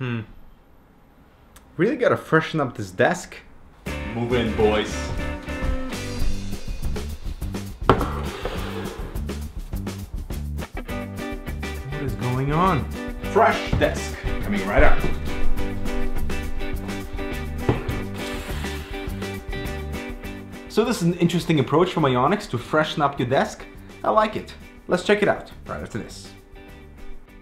Hmm. Really gotta freshen up this desk. Move in, boys. What is going on? Fresh desk coming right up. So this is an interesting approach from Mionix to freshen up your desk. I like it. Let's check it out right after this.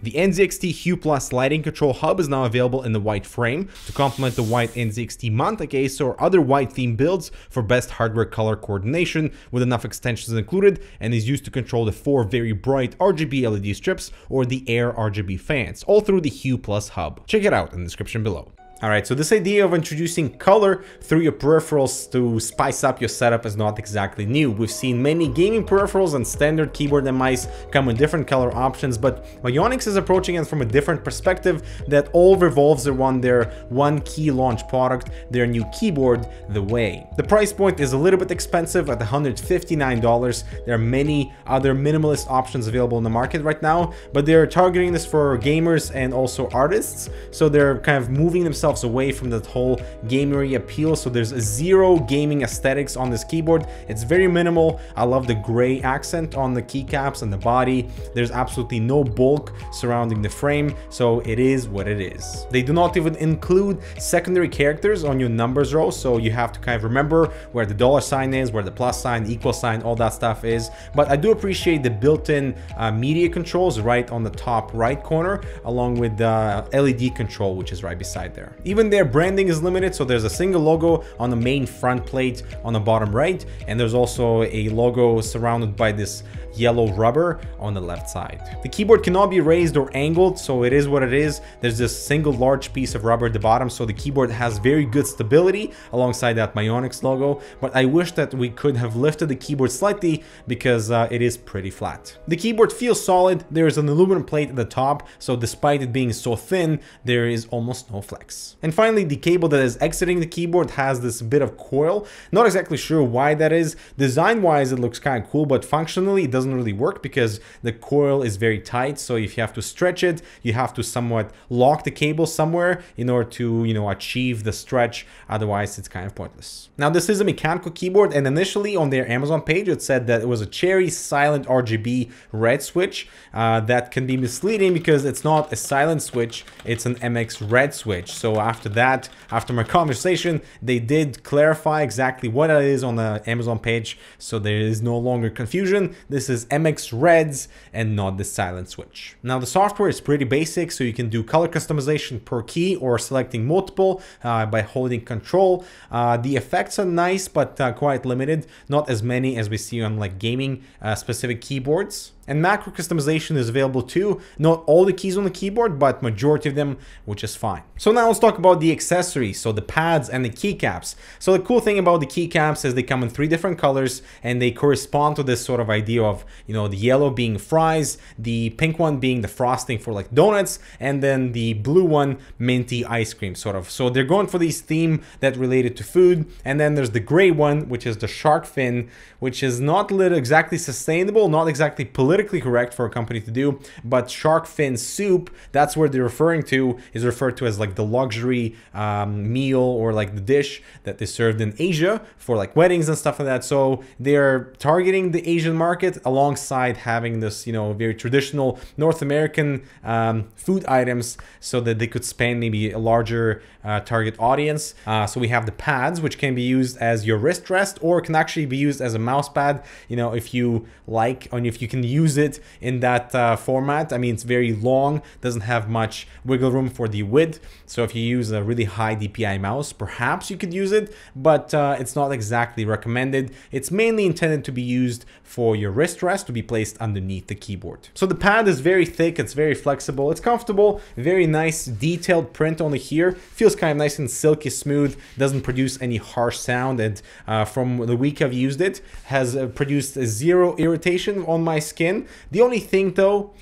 The NZXT Hue Plus lighting control hub is now available in the white frame to complement the white NZXT Manta case or other white theme builds for best hardware color coordination with enough extensions included and is used to control the four very bright RGB LED strips or the Aer RGB fans, all through the Hue Plus hub. Check it out in the description below. Alright, so this idea of introducing color through your peripherals to spice up your setup is not exactly new. We've seen many gaming peripherals and standard keyboard and mice come with different color options, but Mionix is approaching it from a different perspective that all revolves around their one key launch product, their new keyboard, the Wei. The price point is a little bit expensive at $159. There are many other minimalist options available in the market right now, but they're targeting this for gamers and also artists, so they're kind of moving themselves themselves away from that whole gamery appeal. So there's zero gaming aesthetics on this keyboard. It's very minimal. I love the gray accent on the keycaps and the body. There's absolutely no bulk surrounding the frame. So it is what it is. They do not even include secondary characters on your numbers row. So you have to kind of remember where the dollar sign is, where the plus sign, equal sign, all that stuff is. But I do appreciate the built-in uh, media controls right on the top right corner, along with the LED control, which is right beside there. Even their branding is limited, so there's a single logo on the main front plate on the bottom right, and there's also a logo surrounded by this yellow rubber on the left side. The keyboard cannot be raised or angled, so it is what it is. There's this single large piece of rubber at the bottom, so the keyboard has very good stability alongside that Mionix logo, but I wish that we could have lifted the keyboard slightly because uh, it is pretty flat. The keyboard feels solid, there is an aluminum plate at the top, so despite it being so thin, there is almost no flex. And finally, the cable that is exiting the keyboard has this bit of coil. Not exactly sure why that is. Design-wise, it looks kind of cool, but functionally, it doesn't really work because the coil is very tight. So if you have to stretch it, you have to somewhat lock the cable somewhere in order to, you know, achieve the stretch. Otherwise, it's kind of pointless. Now, this is a mechanical keyboard, and initially on their Amazon page, it said that it was a cherry silent RGB red switch. Uh, that can be misleading because it's not a silent switch, it's an MX red switch. So after that, after my conversation, they did clarify exactly what it is on the Amazon page. So there is no longer confusion. This is MX Reds and not the silent switch. Now the software is pretty basic, so you can do color customization per key or selecting multiple uh, by holding control. Uh, the effects are nice, but uh, quite limited. Not as many as we see on like gaming uh, specific keyboards. And macro customization is available too. Not all the keys on the keyboard, but majority of them, which is fine. So now let's talk about the accessories, so the pads and the keycaps. So the cool thing about the keycaps is they come in three different colors and they correspond to this sort of idea of, you know, the yellow being fries, the pink one being the frosting for like donuts, and then the blue one, minty ice cream sort of. So they're going for these theme that related to food. And then there's the gray one, which is the shark fin, which is not exactly sustainable, not exactly political politically correct for a company to do, but shark fin soup, that's where they're referring to, is referred to as like the luxury um, meal or like the dish that they served in Asia for like weddings and stuff like that. So they're targeting the Asian market alongside having this, you know, very traditional North American um, food items so that they could span maybe a larger uh, target audience. Uh, so we have the pads, which can be used as your wrist rest or can actually be used as a mouse pad, you know, if you like, and if you can use use it in that uh, format. I mean, it's very long, doesn't have much wiggle room for the width. So if you use a really high DPI mouse, perhaps you could use it, but uh, it's not exactly recommended. It's mainly intended to be used for your wrist rest to be placed underneath the keyboard. So the pad is very thick, it's very flexible, it's comfortable, very nice detailed print on the here. Feels kind of nice and silky smooth, doesn't produce any harsh sound, and uh, from the week I've used it, has uh, produced zero irritation on my skin the only thing though,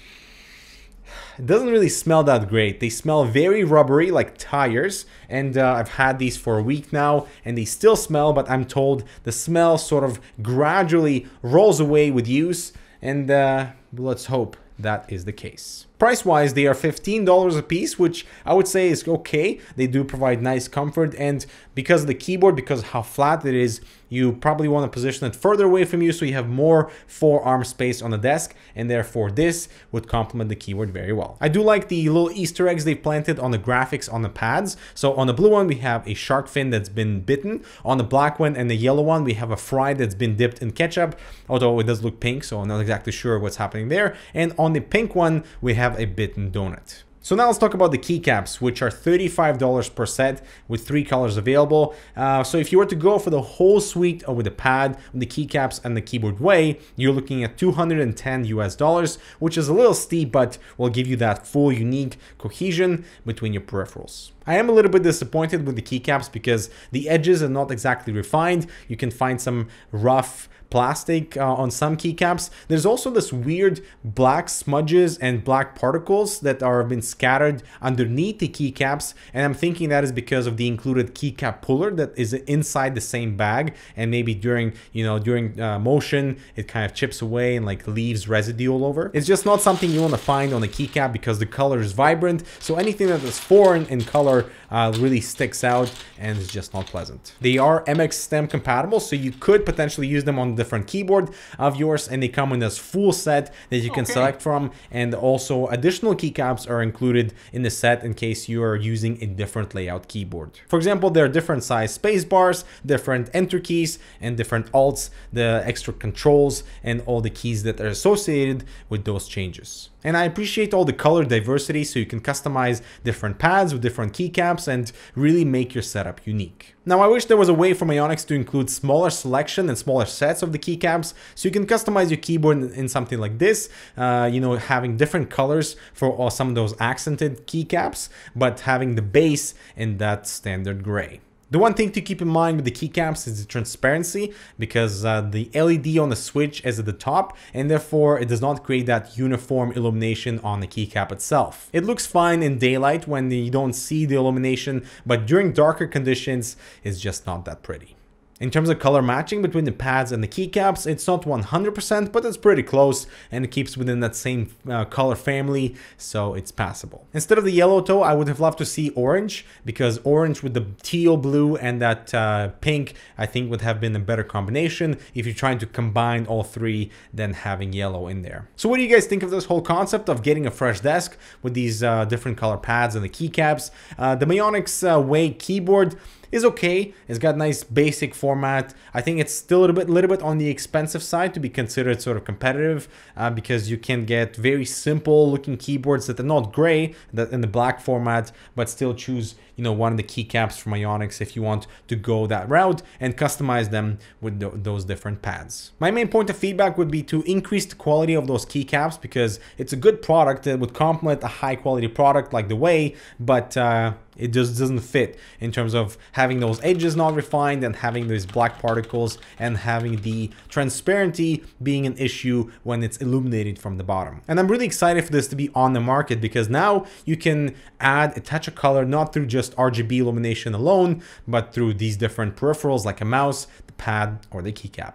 it doesn't really smell that great. They smell very rubbery, like tires, and uh, I've had these for a week now, and they still smell, but I'm told the smell sort of gradually rolls away with use, and uh, let's hope that is the case. Price-wise, they are $15 a piece, which I would say is okay. They do provide nice comfort, and because of the keyboard, because how flat it is, you probably want to position it further away from you so you have more forearm space on the desk and therefore this would complement the keyboard very well. I do like the little easter eggs they've planted on the graphics on the pads. So on the blue one we have a shark fin that's been bitten. On the black one and the yellow one we have a fry that's been dipped in ketchup although it does look pink so I'm not exactly sure what's happening there. And on the pink one we have a bitten donut. So now let's talk about the keycaps, which are $35 per set with three colors available. Uh, so if you were to go for the whole suite with the pad, the keycaps and the keyboard Wei, you're looking at 210 US dollars, which is a little steep, but will give you that full unique cohesion between your peripherals. I am a little bit disappointed with the keycaps because the edges are not exactly refined. You can find some rough plastic uh, on some keycaps. There's also this weird black smudges and black particles that are been scattered underneath the keycaps. And I'm thinking that is because of the included keycap puller that is inside the same bag. And maybe during, you know, during uh, motion, it kind of chips away and like leaves residue all over. It's just not something you want to find on a keycap because the color is vibrant. So anything that is foreign in color uh, really sticks out and is just not pleasant. They are MX stem compatible, so you could potentially use them on different keyboard of yours and they come in this full set that you can okay. select from and also additional keycaps are included in the set in case you are using a different layout keyboard. For example, there are different size space bars, different enter keys and different alts, the extra controls and all the keys that are associated with those changes. And I appreciate all the color diversity so you can customize different pads with different keycaps and really make your setup unique. Now I wish there was a way for Mionix to include smaller selection and smaller sets of the keycaps so you can customize your keyboard in something like this, uh, you know, having different colors for some of those accented keycaps, but having the base in that standard gray. The one thing to keep in mind with the keycaps is the transparency because uh, the LED on the switch is at the top and therefore it does not create that uniform illumination on the keycap itself. It looks fine in daylight when you don't see the illumination but during darker conditions it's just not that pretty. In terms of color matching between the pads and the keycaps, it's not 100%, but it's pretty close and it keeps within that same uh, color family, so it's passable. Instead of the yellow toe, I would have loved to see orange because orange with the teal blue and that uh, pink, I think would have been a better combination if you're trying to combine all three than having yellow in there. So what do you guys think of this whole concept of getting a fresh desk with these uh, different color pads and the keycaps? Uh, the Mionix uh, Wei keyboard, is okay. It's got nice basic format. I think it's still a little bit, little bit on the expensive side to be considered sort of competitive uh, because you can get very simple looking keyboards that are not gray that in the black format, but still choose you know one of the keycaps from Mionix if you want to go that route and customize them with th those different pads. My main point of feedback would be to increase the quality of those keycaps because it's a good product that would complement a high quality product like the Wei, but uh, it just doesn't fit in terms of having those edges not refined and having these black particles and having the transparency being an issue when it's illuminated from the bottom. And I'm really excited for this to be on the market because now you can add a touch of color not through just RGB illumination alone, but through these different peripherals like a mouse, the pad, or the keycap.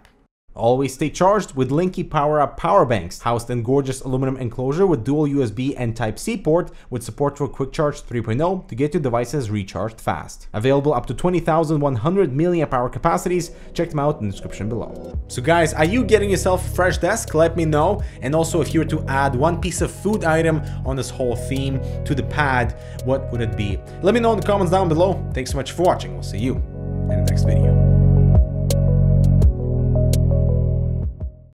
Always stay charged with Linky Power Up power banks, housed in gorgeous aluminum enclosure with dual USB and Type-C port with support for Quick Charge 3.0 to get your devices recharged fast. Available up to 20,100 mAh capacities, check them out in the description below. So guys, are you getting yourself a fresh desk? Let me know. And also if you were to add one piece of food item on this whole theme to the pad, what would it be? Let me know in the comments down below. Thanks so much for watching. We'll see you in the next video.